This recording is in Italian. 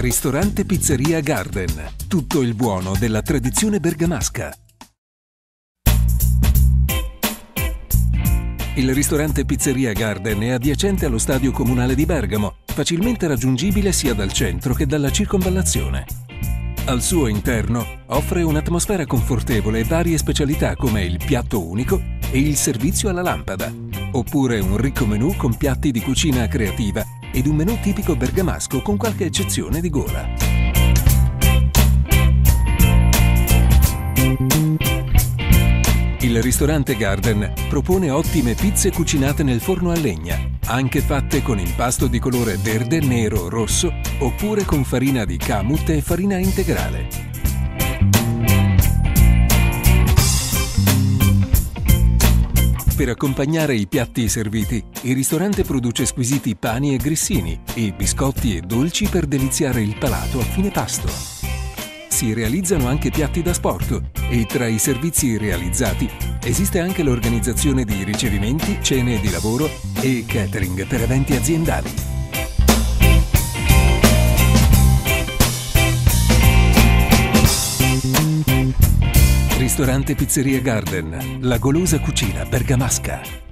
Ristorante Pizzeria Garden. Tutto il buono della tradizione bergamasca. Il ristorante Pizzeria Garden è adiacente allo stadio comunale di Bergamo, facilmente raggiungibile sia dal centro che dalla circonvallazione. Al suo interno offre un'atmosfera confortevole e varie specialità come il piatto unico e il servizio alla lampada, oppure un ricco menù con piatti di cucina creativa ed un menù tipico bergamasco con qualche eccezione di gola. Il ristorante Garden propone ottime pizze cucinate nel forno a legna, anche fatte con impasto di colore verde, nero, rosso oppure con farina di kamut e farina integrale. Per accompagnare i piatti serviti, il ristorante produce squisiti pani e grissini e biscotti e dolci per deliziare il palato a fine pasto. Si realizzano anche piatti da sport e tra i servizi realizzati esiste anche l'organizzazione di ricevimenti, cene di lavoro e catering per eventi aziendali. Ristorante Pizzeria Garden, la golosa cucina bergamasca.